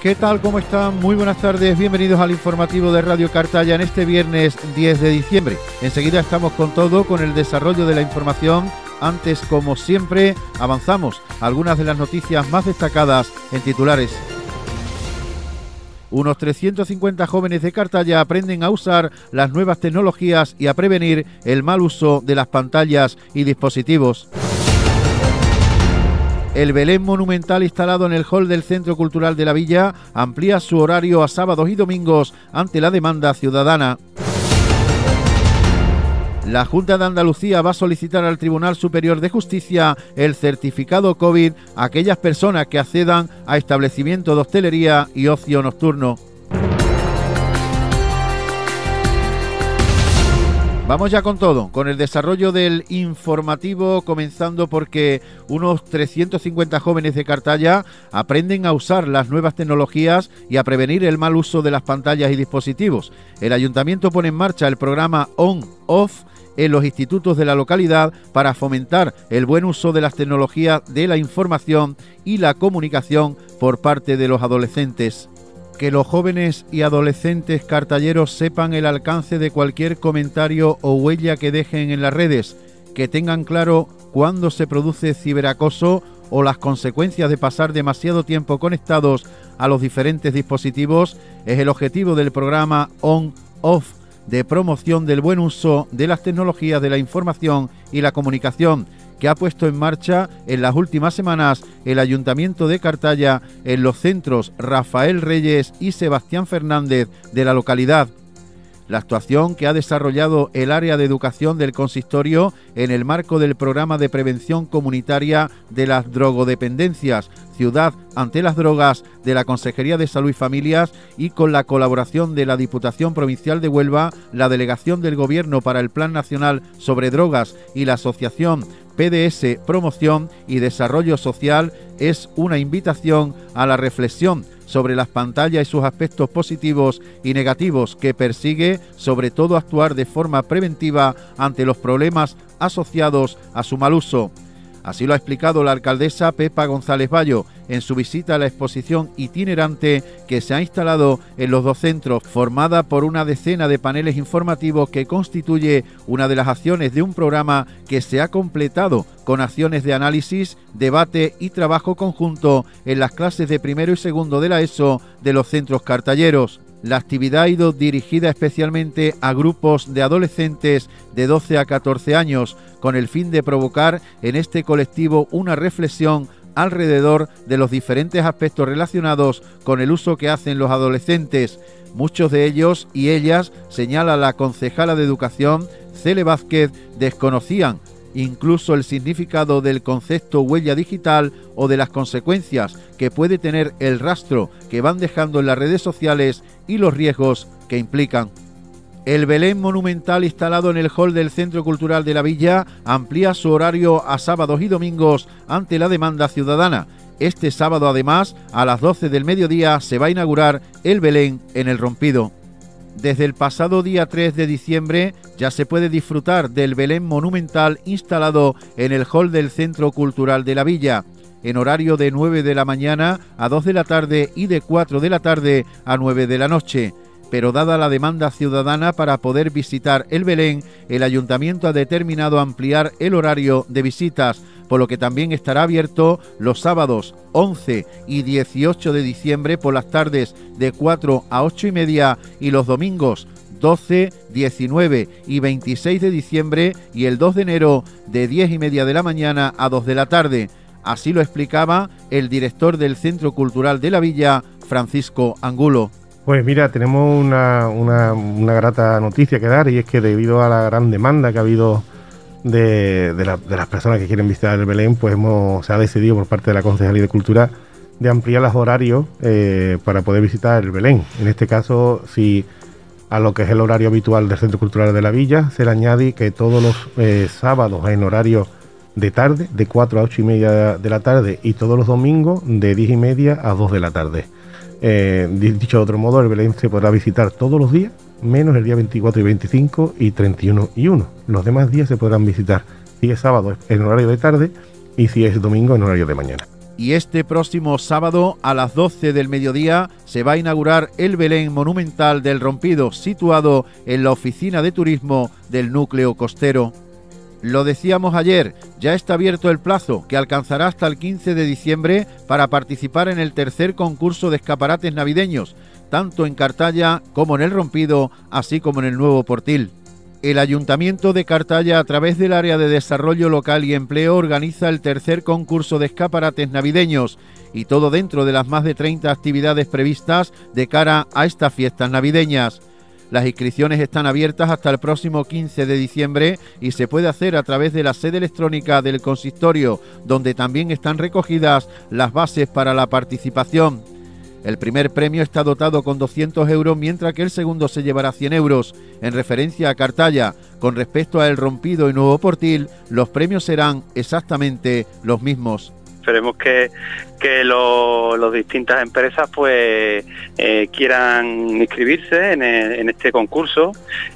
¿Qué tal? ¿Cómo están? Muy buenas tardes. Bienvenidos al informativo de Radio Cartaya en este viernes 10 de diciembre. Enseguida estamos con todo, con el desarrollo de la información. Antes, como siempre, avanzamos algunas de las noticias más destacadas en titulares. Unos 350 jóvenes de Cartaya aprenden a usar las nuevas tecnologías y a prevenir el mal uso de las pantallas y dispositivos. El Belén Monumental instalado en el hall del Centro Cultural de la Villa amplía su horario a sábados y domingos ante la demanda ciudadana. La Junta de Andalucía va a solicitar al Tribunal Superior de Justicia el certificado COVID a aquellas personas que accedan a establecimientos de hostelería y ocio nocturno. Vamos ya con todo, con el desarrollo del informativo, comenzando porque unos 350 jóvenes de Cartaya aprenden a usar las nuevas tecnologías y a prevenir el mal uso de las pantallas y dispositivos. El ayuntamiento pone en marcha el programa On-Off en los institutos de la localidad para fomentar el buen uso de las tecnologías de la información y la comunicación por parte de los adolescentes que los jóvenes y adolescentes cartalleros sepan el alcance de cualquier comentario o huella que dejen en las redes, que tengan claro cuándo se produce ciberacoso o las consecuencias de pasar demasiado tiempo conectados a los diferentes dispositivos, es el objetivo del programa On-Off de promoción del buen uso de las tecnologías de la información y la comunicación que ha puesto en marcha en las últimas semanas el Ayuntamiento de Cartaya en los centros Rafael Reyes y Sebastián Fernández de la localidad. La actuación que ha desarrollado el área de educación del consistorio en el marco del programa de prevención comunitaria de las drogodependencias, Ciudad ante las Drogas de la Consejería de Salud y Familias y con la colaboración de la Diputación Provincial de Huelva, la Delegación del Gobierno para el Plan Nacional sobre Drogas y la Asociación PDS Promoción y Desarrollo Social es una invitación a la reflexión sobre las pantallas y sus aspectos positivos y negativos que persigue sobre todo actuar de forma preventiva ante los problemas asociados a su mal uso. Así lo ha explicado la alcaldesa Pepa González Bayo en su visita a la exposición itinerante que se ha instalado en los dos centros, formada por una decena de paneles informativos que constituye una de las acciones de un programa que se ha completado con acciones de análisis, debate y trabajo conjunto en las clases de primero y segundo de la ESO de los centros cartalleros. La actividad ha ido dirigida especialmente a grupos de adolescentes de 12 a 14 años, con el fin de provocar en este colectivo una reflexión alrededor de los diferentes aspectos relacionados con el uso que hacen los adolescentes. Muchos de ellos y ellas, señala la concejala de Educación, Cele Vázquez, desconocían incluso el significado del concepto huella digital o de las consecuencias que puede tener el rastro que van dejando en las redes sociales y los riesgos que implican. El Belén monumental instalado en el hall del Centro Cultural de la Villa amplía su horario a sábados y domingos ante la demanda ciudadana. Este sábado además, a las 12 del mediodía, se va a inaugurar el Belén en el Rompido. Desde el pasado día 3 de diciembre ya se puede disfrutar del Belén monumental instalado en el hall del Centro Cultural de la Villa, en horario de 9 de la mañana a 2 de la tarde y de 4 de la tarde a 9 de la noche pero dada la demanda ciudadana para poder visitar el Belén, el ayuntamiento ha determinado ampliar el horario de visitas, por lo que también estará abierto los sábados 11 y 18 de diciembre por las tardes de 4 a 8 y media y los domingos 12, 19 y 26 de diciembre y el 2 de enero de 10 y media de la mañana a 2 de la tarde. Así lo explicaba el director del Centro Cultural de la Villa, Francisco Angulo. Pues mira, tenemos una, una, grata noticia que dar y es que debido a la gran demanda que ha habido de, las personas que quieren visitar el Belén, pues hemos, se ha decidido por parte de la Concejalía de Cultura de ampliar los horarios eh, para poder visitar el Belén. En este caso, si a lo que es el horario habitual del Centro Cultural de la Villa, se le añade que todos los eh, sábados en horario de tarde, de 4 a 8 y media de la tarde, y todos los domingos de 10 y media a 2 de la tarde. Eh, dicho de otro modo, el Belén se podrá visitar todos los días, menos el día 24 y 25 y 31 y 1. Los demás días se podrán visitar si es sábado en horario de tarde y si es domingo en horario de mañana. y este próximo sábado a las 12 del mediodía se va a inaugurar el Belén Monumental del Rompido, situado en la oficina de turismo del núcleo costero. Lo decíamos ayer, ya está abierto el plazo, que alcanzará hasta el 15 de diciembre para participar en el tercer concurso de escaparates navideños, tanto en Cartaya como en el Rompido, así como en el Nuevo Portil. El Ayuntamiento de Cartaya, a través del Área de Desarrollo Local y Empleo, organiza el tercer concurso de escaparates navideños y todo dentro de las más de 30 actividades previstas de cara a estas fiestas navideñas. Las inscripciones están abiertas hasta el próximo 15 de diciembre y se puede hacer a través de la sede electrónica del consistorio, donde también están recogidas las bases para la participación. El primer premio está dotado con 200 euros, mientras que el segundo se llevará 100 euros. En referencia a Cartaya, con respecto a El Rompido y Nuevo Portil, los premios serán exactamente los mismos. Esperemos que, que las distintas empresas pues eh, quieran inscribirse en, en, este concurso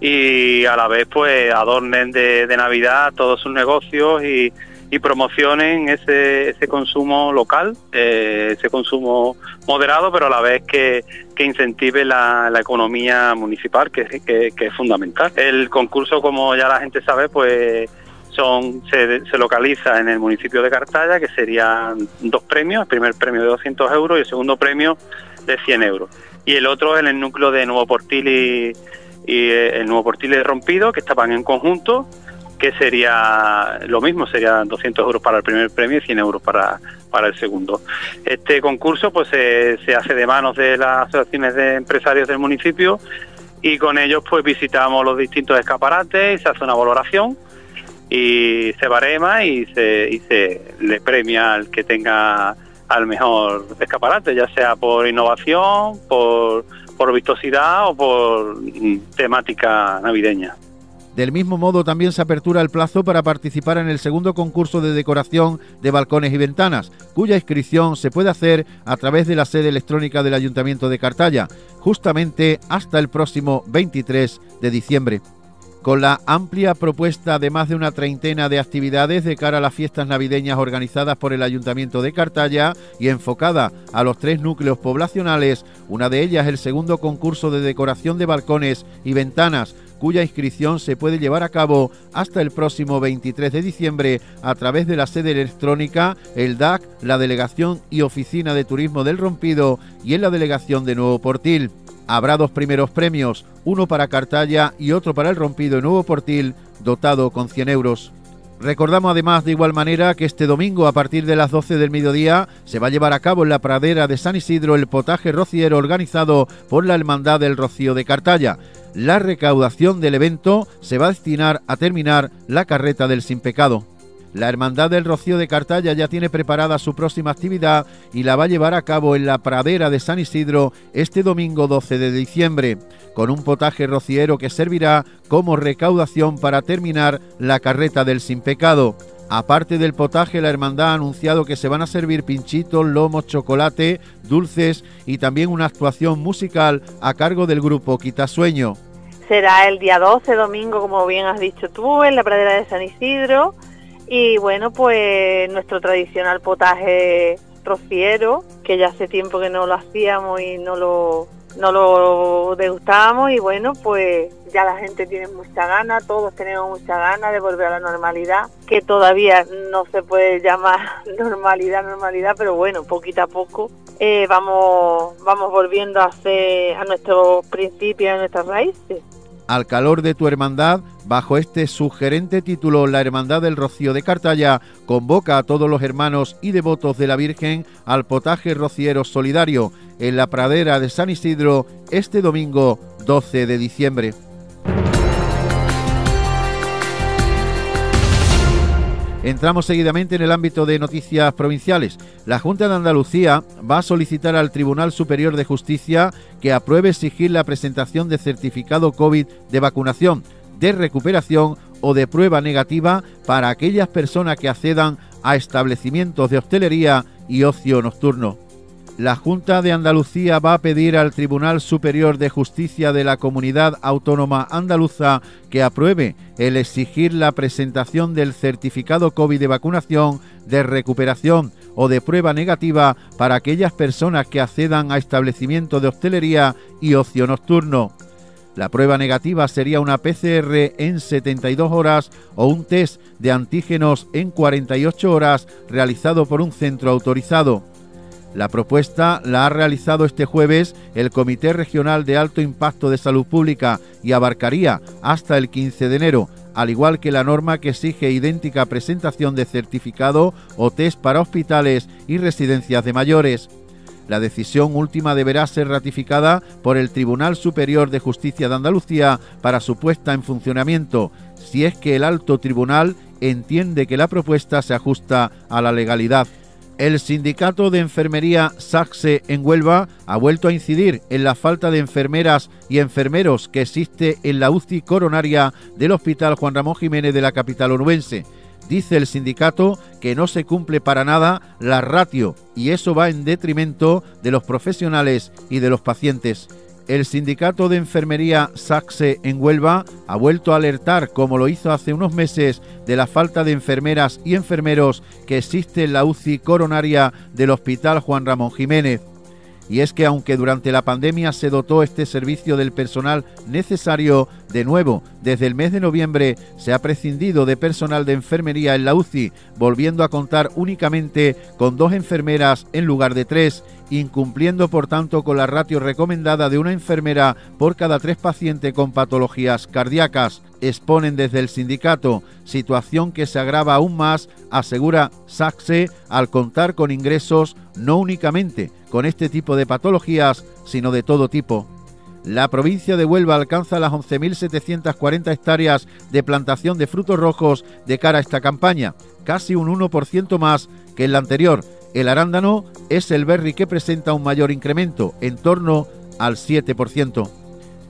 y a la vez pues adornen de, Navidad todos sus negocios y promocionen ese, ese consumo local, eh, ese consumo moderado, pero a la vez que, incentive la, economía municipal, que, que, es fundamental. El concurso, como ya la gente sabe, pues son se, se, localiza en el municipio de Cartaya, que serían dos premios, el primer premio de 200 euros y el segundo premio de 100 euros. Y el otro en el núcleo de Nuevo Portil y, eh, el Nuevo Portil Rompido, que estaban en conjunto que sería lo mismo, serían 200 euros para el primer premio y 100 euros para, para el segundo. Este concurso pues se hace de manos de las asociaciones de empresarios del municipio y con ellos pues visitamos los distintos escaparates y se hace una valoración y se barema y se, y le premia al que tenga al mejor escaparate, ya sea por innovación, por, por vistosidad o por temática navideña. Del mismo modo, también se apertura el plazo para participar en el segundo concurso de decoración de balcones y ventanas, cuya inscripción se puede hacer a través de la sede electrónica del Ayuntamiento de Cartaya, justamente hasta el próximo 23 de diciembre. Con la amplia propuesta de más de una treintena de actividades de cara a las fiestas navideñas organizadas por el Ayuntamiento de Cartaya y enfocada a los tres núcleos poblacionales, una de ellas el segundo concurso de decoración de balcones y ventanas, cuya inscripción se puede llevar a cabo hasta el próximo 23 de diciembre a través de la sede electrónica, el DAC, la Delegación y Oficina de Turismo del Rompido y en la Delegación de Nuevo Portil. Habrá dos primeros premios, uno para Cartaya y otro para el Rompido Nuevo Portil, dotado con 100 euros. Recordamos además de igual manera que este domingo a partir de las 12 del mediodía se va a llevar a cabo en la pradera de San Isidro el potaje rociero organizado por la Hermandad del Rocío de Cartaya. La recaudación del evento se va a destinar a terminar la carreta del sin pecado. La Hermandad del Rocío de Cartaya ya tiene preparada su próxima actividad y la va a llevar a cabo en la pradera de San Isidro este domingo 12 de diciembre, con un potaje rociero que servirá como recaudación para terminar la carreta del sin pecado. Aparte del potaje, la hermandad ha anunciado que se van a servir pinchitos, lomos, chocolate, dulces y también una actuación musical a cargo del grupo Quitasueño. Será el día 12, domingo, como bien has dicho tú, en la pradera de San Isidro y bueno, pues nuestro tradicional potaje rociero, que ya hace tiempo que no lo hacíamos y no lo, no lo degustábamos. Y bueno, pues ya la gente tiene mucha gana, todos tenemos mucha gana de volver a la normalidad, que todavía no se puede llamar normalidad, normalidad, pero bueno, poquito a poco eh, vamos, vamos volviendo a, hacer, a nuestros principios, a nuestras raíces al calor de tu hermandad, bajo este sugerente título, la Hermandad del Rocío de Cartaya convoca a todos los hermanos y devotos de la Virgen al potaje rociero solidario en la pradera de San Isidro este domingo 12 de diciembre. Entramos seguidamente en el ámbito de noticias provinciales. La Junta de Andalucía va a solicitar al Tribunal Superior de Justicia que apruebe exigir la presentación de certificado COVID de vacunación, de recuperación o de prueba negativa para aquellas personas que accedan a establecimientos de hostelería y ocio nocturno. La Junta de Andalucía va a pedir al Tribunal Superior de Justicia de la Comunidad Autónoma Andaluza que apruebe el exigir la presentación del certificado COVID de vacunación, de recuperación o de prueba negativa para aquellas personas que accedan a establecimientos de hostelería y ocio nocturno. La prueba negativa sería una PCR en 72 horas o un test de antígenos en 48 horas realizado por un centro autorizado. La propuesta la ha realizado este jueves el Comité Regional de Alto Impacto de Salud Pública y abarcaría hasta el 15 de enero, al igual que la norma que exige idéntica presentación de certificado o test para hospitales y residencias de mayores. La decisión última deberá ser ratificada por el Tribunal Superior de Justicia de Andalucía para su puesta en funcionamiento, si es que el alto tribunal entiende que la propuesta se ajusta a la legalidad. El sindicato de enfermería SACSE en Huelva ha vuelto a incidir en la falta de enfermeras y enfermeros que existe en la UCI coronaria del Hospital Juan Ramón Jiménez de la capital onubense. Dice el sindicato que no se cumple para nada la ratio y eso va en detrimento de los profesionales y de los pacientes. El sindicato de enfermería SACSE en Huelva ha vuelto a alertar, como lo hizo hace unos meses, de la falta de enfermeras y enfermeros que existe en la UCI coronaria del Hospital Juan Ramón Jiménez. Y es que aunque durante la pandemia se dotó este servicio del personal necesario, de nuevo, desde el mes de noviembre se ha prescindido de personal de enfermería en la UCI, volviendo a contar únicamente con dos enfermeras en lugar de tres, incumpliendo por tanto con la ratio recomendada de una enfermera por cada tres pacientes con patologías cardíacas. Exponen desde el sindicato, situación que se agrava aún más, asegura Saxe, al contar con ingresos no únicamente con este tipo de patologías, sino de todo tipo. La provincia de Huelva alcanza las 11.740 hectáreas de plantación de frutos rojos de cara a esta campaña, casi un 1% más que en la anterior. El arándano es el berry que presenta un mayor incremento, en torno al 7%.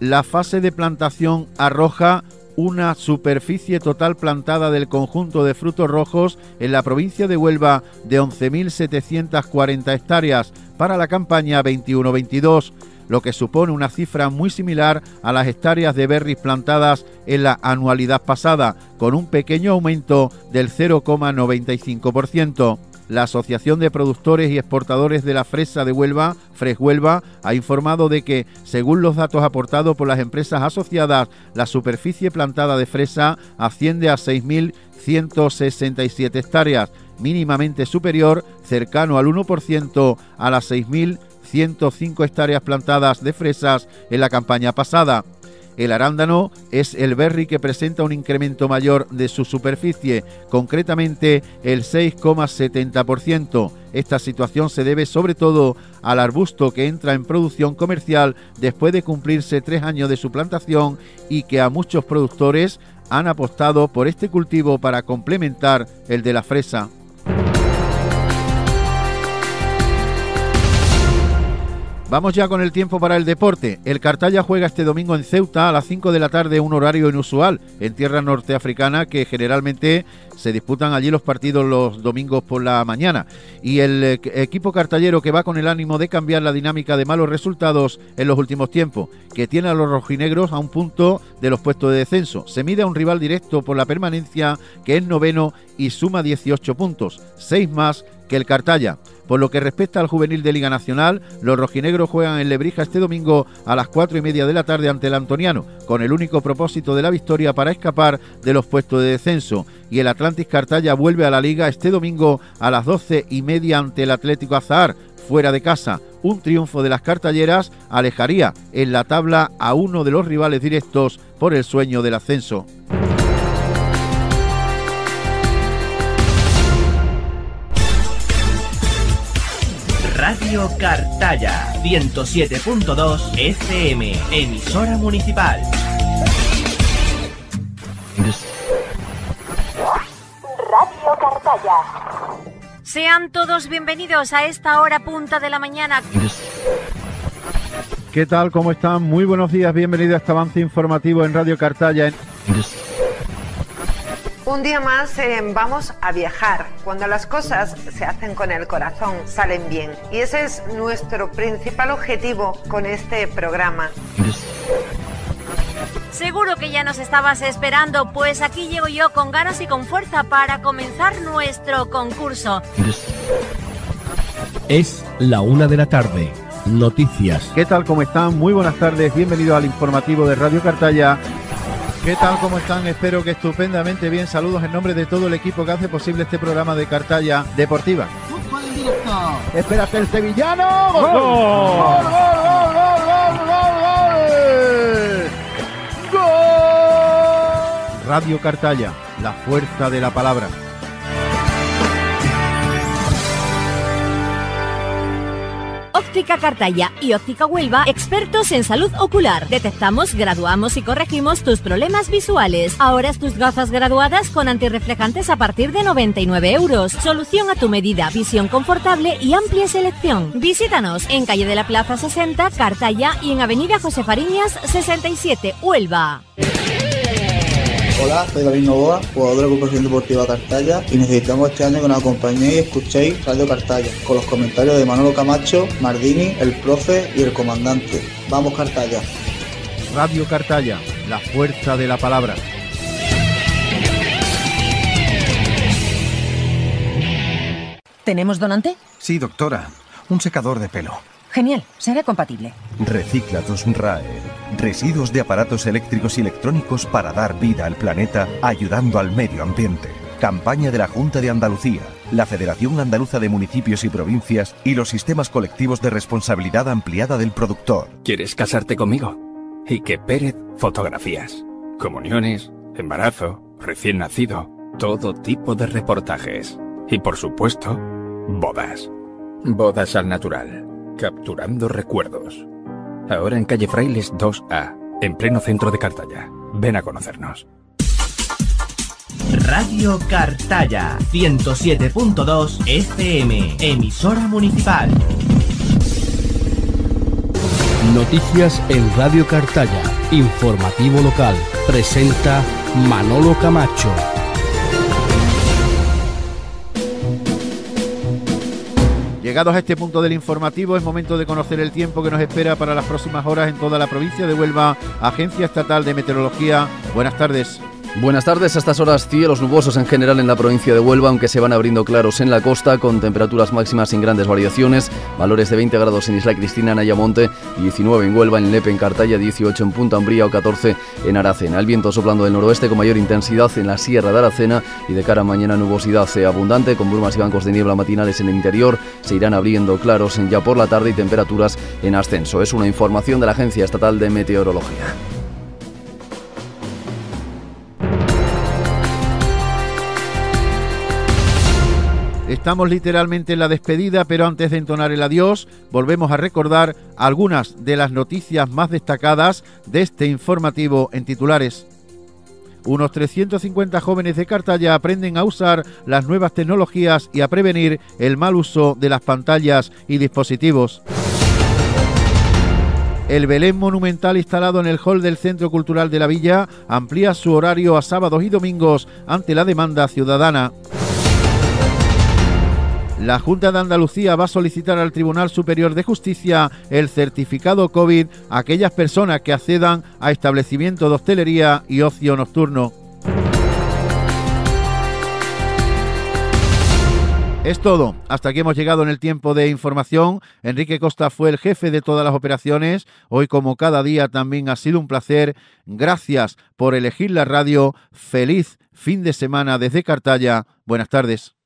La fase de plantación arroja una superficie total plantada del conjunto de frutos rojos en la provincia de Huelva de 11.740 hectáreas para la campaña 21-22, lo que supone una cifra muy similar a las hectáreas de berries plantadas en la anualidad pasada, con un pequeño aumento del 0,95%. La Asociación de Productores y Exportadores de la Fresa de Huelva, Huelva, ha informado de que, según los datos aportados por las empresas asociadas, la superficie plantada de fresa asciende a 6.167 hectáreas, mínimamente superior, cercano al 1% a las 6.105 hectáreas plantadas de fresas en la campaña pasada. El arándano es el berry que presenta un incremento mayor de su superficie, concretamente el 6,70%. Esta situación se debe sobre todo al arbusto que entra en producción comercial después de cumplirse tres años de su plantación y que a muchos productores han apostado por este cultivo para complementar el de la fresa. Vamos ya con el tiempo para el deporte. El Cartaya juega este domingo en Ceuta a las 5 de la tarde, un horario inusual en tierra norteafricana que generalmente se disputan allí los partidos los domingos por la mañana. Y el eh, equipo cartallero que va con el ánimo de cambiar la dinámica de malos resultados en los últimos tiempos, que tiene a los rojinegros a un punto de los puestos de descenso. Se mide a un rival directo por la permanencia que es noveno y suma 18 puntos, 6 más que el Cartaya. Por lo que respecta al juvenil de Liga Nacional, los rojinegros juegan en Lebrija este domingo a las cuatro y media de la tarde ante el Antoniano, con el único propósito de la victoria para escapar de los puestos de descenso. Y el Atlantis Cartaya vuelve a la Liga este domingo a las doce y media ante el Atlético Azahar, fuera de casa. Un triunfo de las cartalleras alejaría en la tabla a uno de los rivales directos por el sueño del ascenso. Radio Cartaya 107.2 FM, emisora municipal. Radio Cartaya. Sean todos bienvenidos a esta hora punta de la mañana. ¿Qué tal? ¿Cómo están? Muy buenos días, bienvenidos a este avance informativo en Radio Cartaya. Un día más eh, vamos a viajar. Cuando las cosas se hacen con el corazón, salen bien. Y ese es nuestro principal objetivo con este programa. Seguro que ya nos estabas esperando, pues aquí llego yo con ganas y con fuerza para comenzar nuestro concurso. Es la una de la tarde. Noticias. ¿Qué tal? ¿Cómo están? Muy buenas tardes. Bienvenidos al informativo de Radio Cartaya. ¿Qué tal? ¿Cómo están? Espero que estupendamente bien. Saludos en nombre de todo el equipo que hace posible este programa de Cartaya Deportiva. Fútbol en directo. Espérate el sevillano. ¡Gol! ¡Gol, gol, gol, gol, gol, gol, gol! ¡Gol! Radio Cartaya, la fuerza de la palabra. Óptica Cartaya y Óptica Huelva, expertos en salud ocular. Detectamos, graduamos y corregimos tus problemas visuales. Ahora tus gafas graduadas con antirreflejantes a partir de 99 euros. Solución a tu medida, visión confortable y amplia selección. Visítanos en calle de la Plaza 60, Cartaya y en avenida José Fariñas 67, Huelva. Hola, soy David Novoa, jugador de la Agrupación Deportiva Cartaya y necesitamos este año que nos acompañéis y escuchéis Radio Cartaya con los comentarios de Manolo Camacho, Mardini, el profe y el comandante. Vamos Cartaya. Radio Cartaya, la fuerza de la palabra. ¿Tenemos donante? Sí, doctora. Un secador de pelo. Genial, será compatible. Reciclados RAE. Residuos de aparatos eléctricos y electrónicos para dar vida al planeta, ayudando al medio ambiente. Campaña de la Junta de Andalucía, la Federación Andaluza de Municipios y Provincias y los sistemas colectivos de responsabilidad ampliada del productor. ¿Quieres casarte conmigo? Y que Pérez fotografías. Comuniones, embarazo, recién nacido, todo tipo de reportajes. Y por supuesto, bodas. Bodas al natural Capturando recuerdos. Ahora en calle Frailes 2A, en pleno centro de Cartaya. Ven a conocernos. Radio Cartaya 107.2 FM, emisora municipal. Noticias en Radio Cartaya, informativo local. Presenta Manolo Camacho. Llegados a este punto del informativo, es momento de conocer el tiempo que nos espera para las próximas horas en toda la provincia de Huelva. Agencia Estatal de Meteorología. Buenas tardes. Buenas tardes. A estas horas cielos nubosos en general en la provincia de Huelva, aunque se van abriendo claros en la costa, con temperaturas máximas sin grandes variaciones. Valores de 20 grados en Isla Cristina, en Ayamonte, 19 en Huelva, en Lepe, en Cartaya, 18 en Punta Ambría o 14 en Aracena. El viento soplando del noroeste con mayor intensidad en la Sierra de Aracena y de cara a mañana nubosidad abundante con brumas y bancos de niebla matinales en el interior. Se irán abriendo claros ya por la tarde y temperaturas en ascenso. Es una información de la Agencia Estatal de Meteorología. Estamos literalmente en la despedida, pero antes de entonar el adiós, volvemos a recordar algunas de las noticias más destacadas de este informativo en titulares. Unos 350 jóvenes de Cartaya aprenden a usar las nuevas tecnologías y a prevenir el mal uso de las pantallas y dispositivos. El Belén Monumental instalado en el hall del Centro Cultural de la Villa amplía su horario a sábados y domingos ante la demanda ciudadana. La Junta de Andalucía va a solicitar al Tribunal Superior de Justicia el certificado COVID a aquellas personas que accedan a establecimientos de hostelería y ocio nocturno. Es todo. Hasta aquí hemos llegado en el tiempo de información. Enrique Costa fue el jefe de todas las operaciones. Hoy, como cada día, también ha sido un placer. Gracias por elegir la radio. Feliz fin de semana desde Cartaya. Buenas tardes.